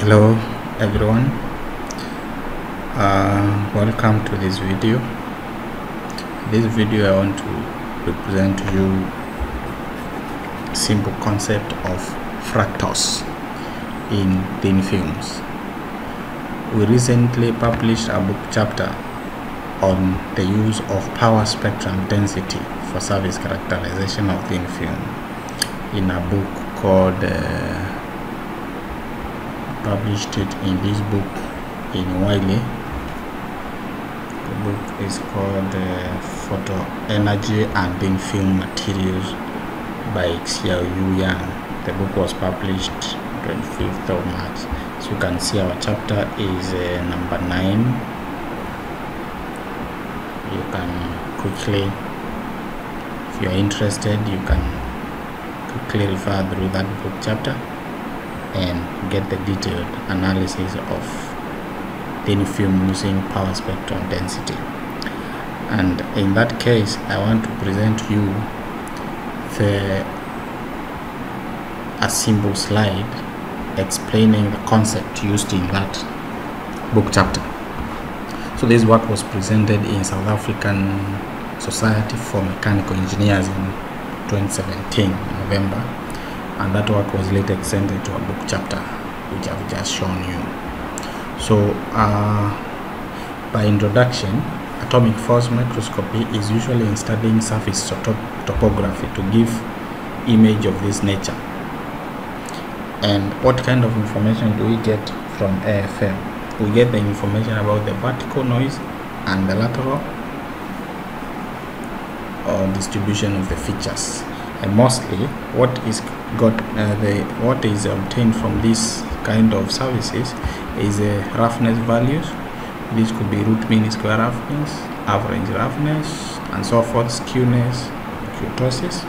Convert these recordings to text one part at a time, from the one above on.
hello everyone. Uh, welcome to this video. This video i want to represent to you simple concept of fractals in thin films. We recently published a book chapter on the use of power spectrum density for surface characterization of thin film in a book called uh, published it in this book in Wiley. The book is called uh, Photo Energy and Thin Film Materials by Xiao Yu Yang. The book was published 25th of March. So you can see our chapter is uh, number 9. You can quickly, if you are interested, you can quickly refer through that book chapter and get the detailed analysis of thin film using power spectrum density. And in that case I want to present you the a simple slide explaining the concept used in that book chapter. So this work was presented in South African Society for Mechanical Engineers in 2017 November and that work was later extended to a book chapter which I've just shown you. So uh, by introduction, atomic force microscopy is usually in studying surface top topography to give image of this nature. And what kind of information do we get from AFM? We get the information about the vertical noise and the lateral or distribution of the features mostly what is got uh, the what is obtained from this kind of services is a uh, roughness values. This could be root mean square roughness average roughness and so forth skewness kurtosis.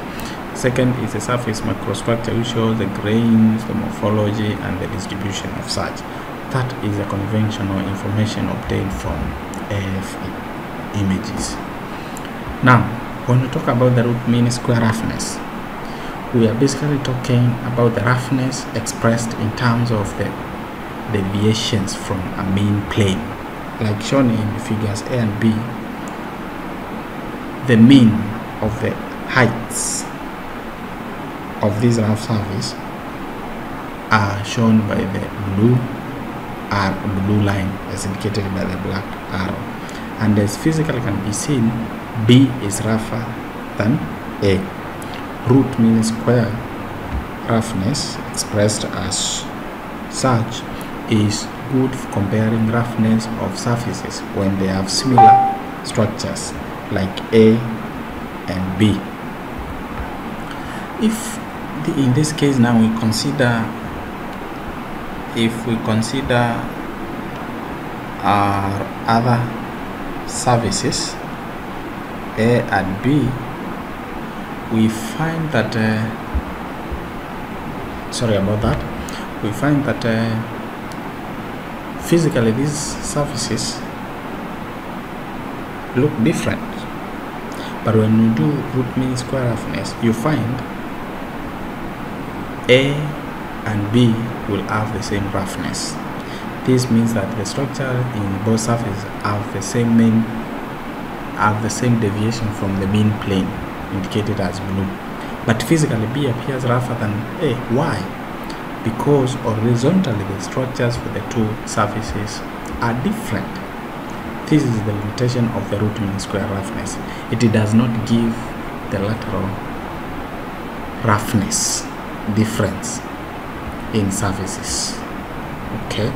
Second is the surface microstructure which shows the grains the morphology and the distribution of such. That is a conventional information obtained from AF images. Now when we talk about the root mean square roughness we are basically talking about the roughness expressed in terms of the deviations from a mean plane. Like shown in figures A and B the mean of the heights of this rough surface are shown by the blue R blue line as indicated by the black arrow. And as physically can be seen B is rougher than A. Root mean square roughness expressed as such is good for comparing roughness of surfaces when they have similar structures like A and B. If the, in this case now we consider if we consider our other services a and B, we find that, uh, sorry about that, we find that uh, physically these surfaces look different. But when you do root mean square roughness, you find A and B will have the same roughness. This means that the structure in both surfaces have the same main have the same deviation from the mean plane indicated as blue but physically B appears rougher than A. Why? Because horizontally the structures for the two surfaces are different. This is the limitation of the root mean square roughness. It does not give the lateral roughness difference in surfaces. Okay,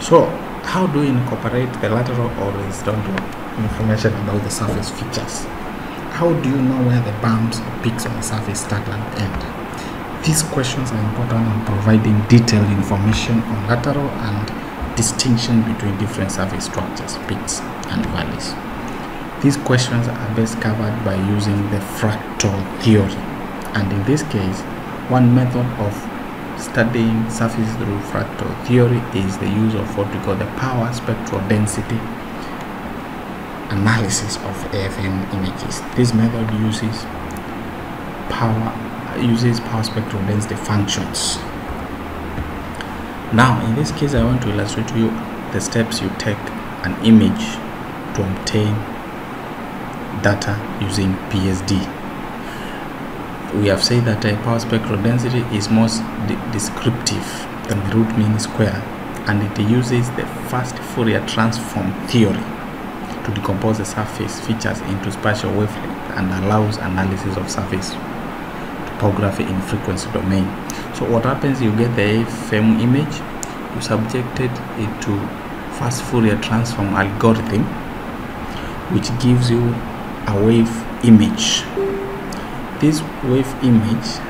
so how do we incorporate the lateral or horizontal information about the surface features. How do you know where the bumps or peaks on the surface start and end? These questions are important in providing detailed information on lateral and distinction between different surface structures, peaks and valleys. These questions are best covered by using the fractal theory and in this case one method of studying surface through fractal theory is the use of what we call the power spectral density analysis of AFM images. This method uses power uses power spectral density functions. Now in this case I want to illustrate to you the steps you take an image to obtain data using PSD we have said that a power spectral density is most de descriptive than the root mean square and it uses the fast Fourier transform theory to decompose the surface features into spatial wavelength and allows analysis of surface topography in frequency domain. So what happens, you get the AFM image, you subjected it to fast Fourier transform algorithm, which gives you a wave image. This wave image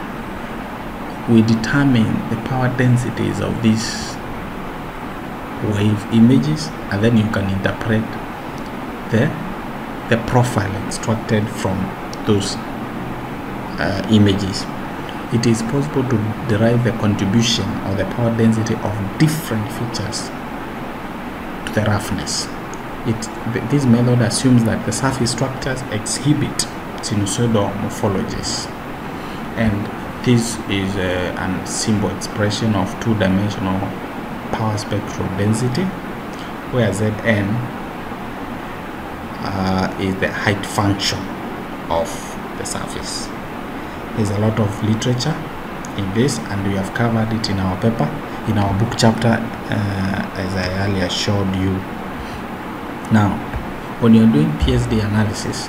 will determine the power densities of these wave images and then you can interpret the the profile extracted from those uh, images. It is possible to derive the contribution or the power density of different features to the roughness. It th this method assumes that the surface structures exhibit sinusoidal morphologies. And this is uh, a simple expression of two-dimensional power spectral density where Zn uh, is the height function of the surface. There's a lot of literature in this and we have covered it in our paper, in our book chapter uh, as I earlier showed you. Now, when you're doing PSD analysis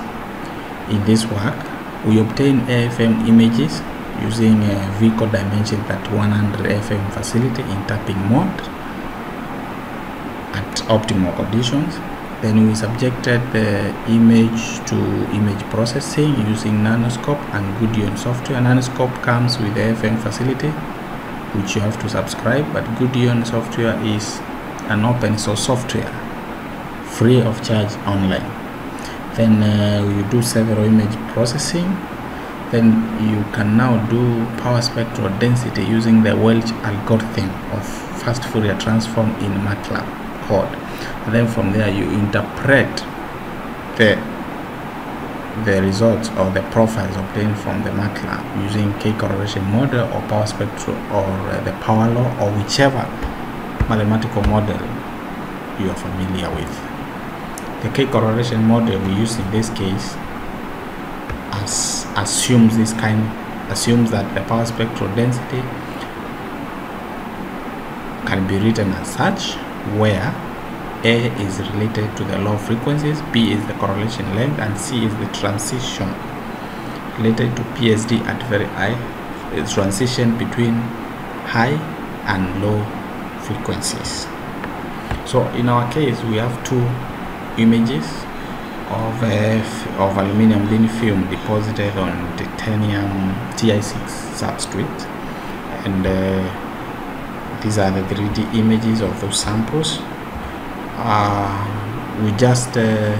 in this work, we obtain AFM images using a Veeco dimension at 100 FM facility in tapping mode at optimal conditions then we subjected the image to image processing using nanoscope and Gwyddion software nanoscope comes with the FM facility which you have to subscribe but Gwyddion software is an open source software free of charge online. Then uh, you do several image processing. Then you can now do power spectral density using the Welch algorithm of fast Fourier transform in MATLAB code and then from there you interpret the the results or the profiles obtained from the MATLAB using K correlation model or power spectral or uh, the power law or whichever mathematical model you are familiar with. The K correlation model we use in this case as assumes this kind assumes that the power spectral density can be written as such where A is related to the low frequencies, B is the correlation length and C is the transition related to PSD at very high transition between high and low frequencies. So in our case we have two images of, of aluminum thin film deposited on titanium Ti6 substrate and uh, these are the 3D images of those samples. Uh, we just uh,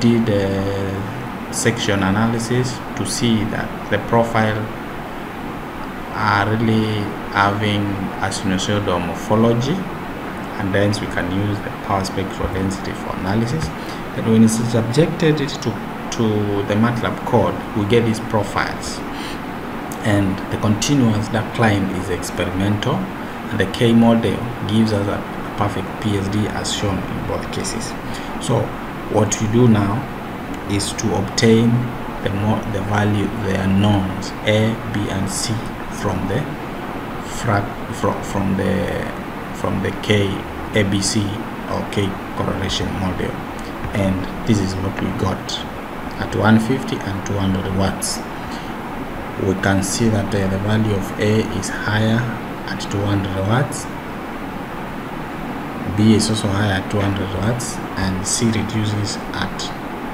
did a section analysis to see that the profile are really having a sinusoidal morphology and hence we can use the power spectral density for analysis and when it's subjected it to, to the MATLAB code, we get these profiles. And the continuous dark line is experimental, and the K model gives us a perfect PSD as shown in both cases. So what we do now is to obtain the more the value the norms A, B, and C from the frac from, from the from the K ABC or K correlation model and this is what we got at 150 and 200 watts we can see that uh, the value of A is higher at 200 watts B is also higher at 200 watts and C reduces at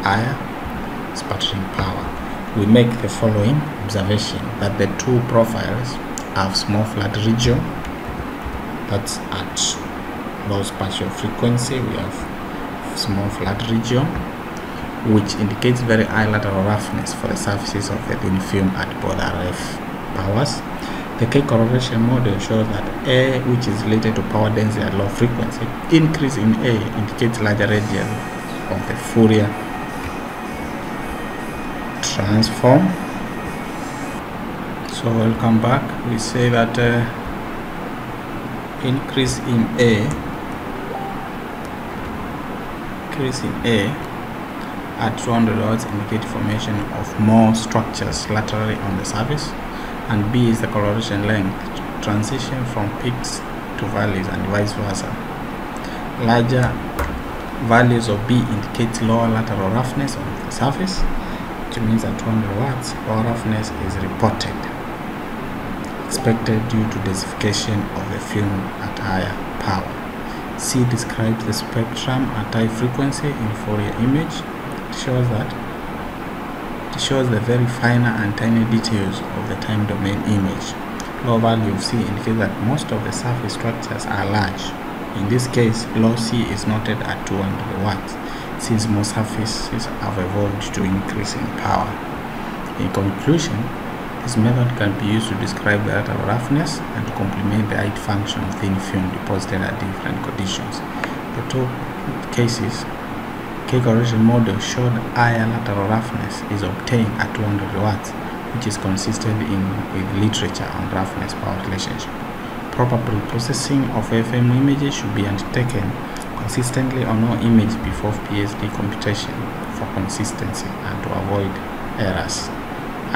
higher sputtering power we make the following observation that the two profiles have small flat region that's at low spatial frequency we have small flat region which indicates very high lateral roughness for the surfaces of the thin film at both RF powers. The K correlation model shows that A, which is related to power density at low frequency, increase in A indicates larger radius of the Fourier transform. So we'll come back. We say that uh, increase in A increase in A at 200 watts indicate formation of more structures laterally on the surface and B is the correlation length transition from peaks to valleys and vice versa larger values of B indicate lower lateral roughness on the surface which means at 200 watts lower roughness is reported expected due to densification of the film at higher power C describes the spectrum at high frequency in Fourier image. It shows that it shows the very finer and tiny details of the time domain image. Low value of C indicates that most of the surface structures are large. In this case, low C is noted at 200 watts, since most surfaces have evolved to increase in power. In conclusion, this method can be used to describe the lateral roughness and to complement the height function of thin film deposited at different conditions. The two cases, K correlation model showed higher lateral roughness is obtained at 200 watts, which is consistent in with literature on roughness power relationship. Proper pre-processing of FM images should be undertaken consistently on all images before PSD computation for consistency and to avoid errors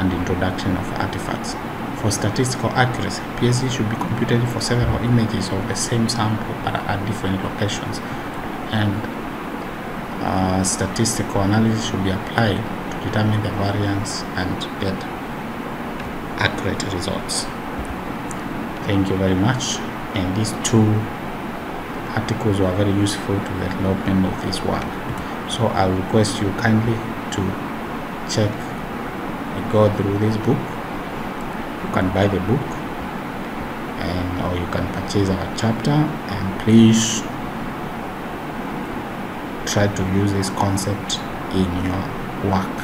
and introduction of artifacts. For statistical accuracy, PSD should be computed for several images of the same sample but at different locations and uh, statistical analysis should be applied to determine the variance and get accurate results. Thank you very much and these two articles were very useful to the development of this work. So I request you kindly to check go through this book you can buy the book and or you can purchase our chapter and please try to use this concept in your work.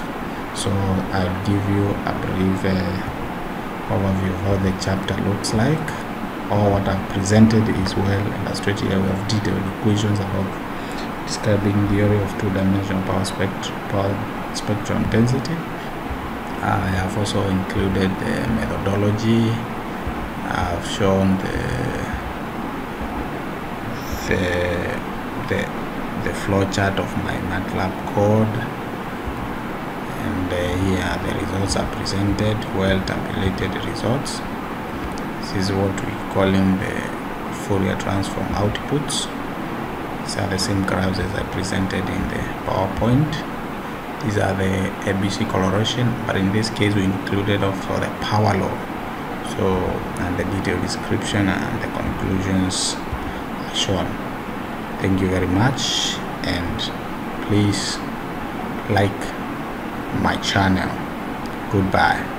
So i'll give you a brief uh, overview of how the chapter looks like. Or what i've presented is well illustrated we have detailed equations about describing the area of two-dimensional power, spect power spectrum density. I have also included the methodology. I've shown the the the, the flowchart of my MATLAB code. And uh, here the results are presented well tabulated results. This is what we calling the Fourier transform outputs. These are the same graphs as I presented in the PowerPoint. These are the ABC correlation but in this case we included also the power law. So and the detailed description and the conclusions are shown thank you very much and please like my channel. Goodbye